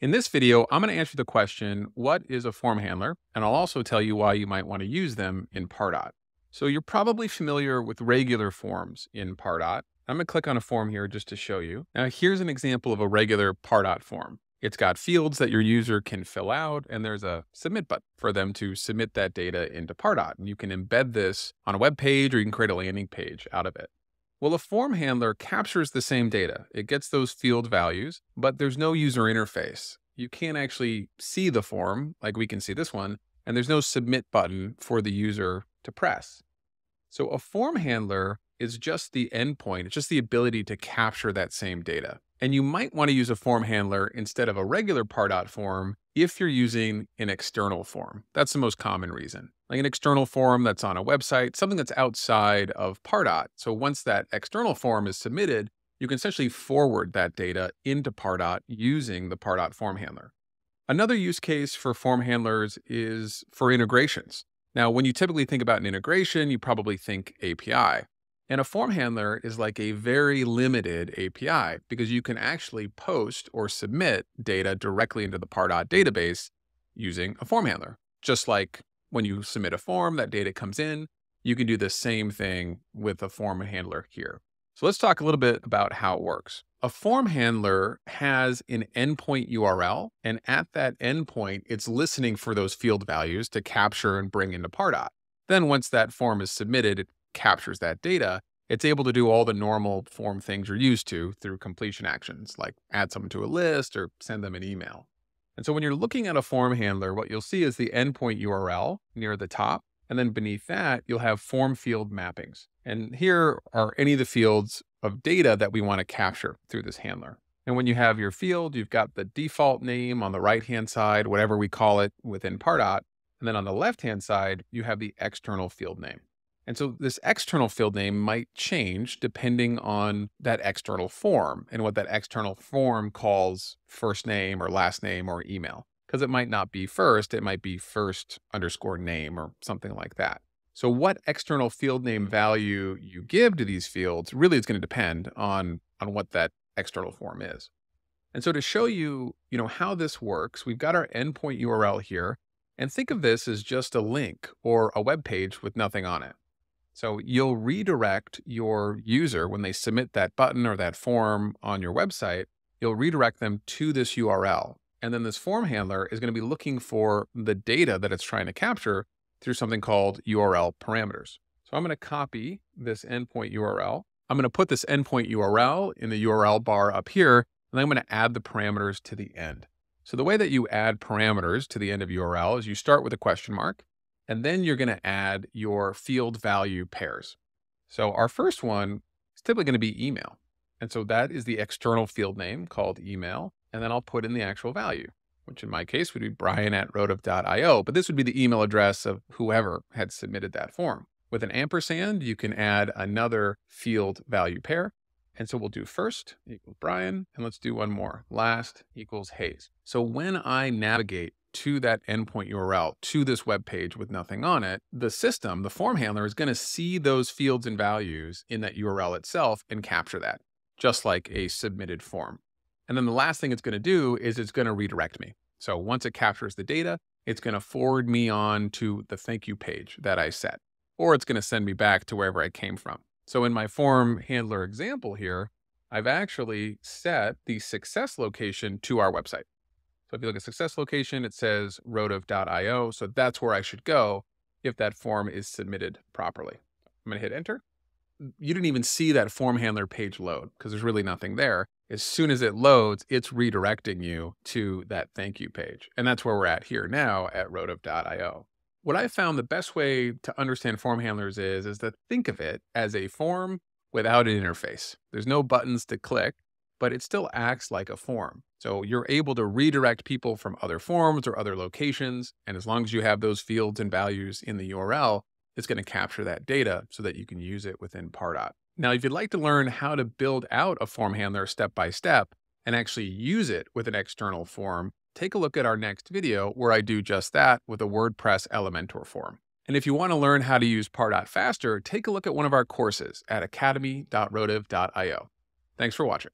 In this video, I'm going to answer the question, what is a form handler? And I'll also tell you why you might want to use them in Pardot. So you're probably familiar with regular forms in Pardot. I'm going to click on a form here just to show you. Now here's an example of a regular Pardot form. It's got fields that your user can fill out, and there's a submit button for them to submit that data into Pardot. And you can embed this on a web page or you can create a landing page out of it. Well, a form handler captures the same data. It gets those field values, but there's no user interface. You can't actually see the form like we can see this one, and there's no submit button for the user to press. So a form handler is just the endpoint. It's just the ability to capture that same data. And you might want to use a form handler instead of a regular Pardot form if you're using an external form. That's the most common reason. Like an external form that's on a website, something that's outside of Pardot. So once that external form is submitted, you can essentially forward that data into Pardot using the Pardot form handler. Another use case for form handlers is for integrations. Now, when you typically think about an integration, you probably think API. And a form handler is like a very limited API because you can actually post or submit data directly into the Pardot database using a form handler. Just like when you submit a form, that data comes in, you can do the same thing with a form handler here. So let's talk a little bit about how it works. A form handler has an endpoint URL, and at that endpoint, it's listening for those field values to capture and bring into Pardot. Then once that form is submitted, it captures that data, it's able to do all the normal form things you're used to through completion actions, like add someone to a list or send them an email. And so when you're looking at a form handler, what you'll see is the endpoint URL near the top. And then beneath that, you'll have form field mappings. And here are any of the fields of data that we want to capture through this handler. And when you have your field, you've got the default name on the right-hand side, whatever we call it within Pardot. And then on the left-hand side, you have the external field name. And so this external field name might change depending on that external form and what that external form calls first name or last name or email. Because it might not be first, it might be first underscore name or something like that. So what external field name value you give to these fields really is going to depend on, on what that external form is. And so to show you, you know, how this works, we've got our endpoint URL here. And think of this as just a link or a web page with nothing on it. So you'll redirect your user when they submit that button or that form on your website, you'll redirect them to this URL. And then this form handler is going to be looking for the data that it's trying to capture through something called URL parameters. So I'm going to copy this endpoint URL. I'm going to put this endpoint URL in the URL bar up here, and I'm going to add the parameters to the end. So the way that you add parameters to the end of URL is you start with a question mark, and then you're going to add your field value pairs. So our first one is typically going to be email. And so that is the external field name called email. And then I'll put in the actual value, which in my case would be brian at rotive.io. But this would be the email address of whoever had submitted that form. With an ampersand, you can add another field value pair. And so we'll do first equals Brian, and let's do one more. Last equals Hays. So when I navigate to that endpoint URL to this web page with nothing on it, the system, the form handler is going to see those fields and values in that URL itself and capture that, just like a submitted form. And then the last thing it's going to do is it's going to redirect me. So once it captures the data, it's going to forward me on to the thank you page that I set, or it's going to send me back to wherever I came from. So in my form handler example here, I've actually set the success location to our website. So if you look at success location, it says rotive.io. So that's where I should go if that form is submitted properly. I'm going to hit enter. You didn't even see that form handler page load because there's really nothing there. As soon as it loads, it's redirecting you to that thank you page. And that's where we're at here now at rotive.io. What I found the best way to understand form handlers is, is to think of it as a form without an interface. There's no buttons to click but it still acts like a form. So you're able to redirect people from other forms or other locations. And as long as you have those fields and values in the URL, it's going to capture that data so that you can use it within Pardot. Now, if you'd like to learn how to build out a form handler step by step and actually use it with an external form, take a look at our next video where I do just that with a WordPress Elementor form. And if you want to learn how to use Pardot faster, take a look at one of our courses at academy.rotive.io. Thanks for watching.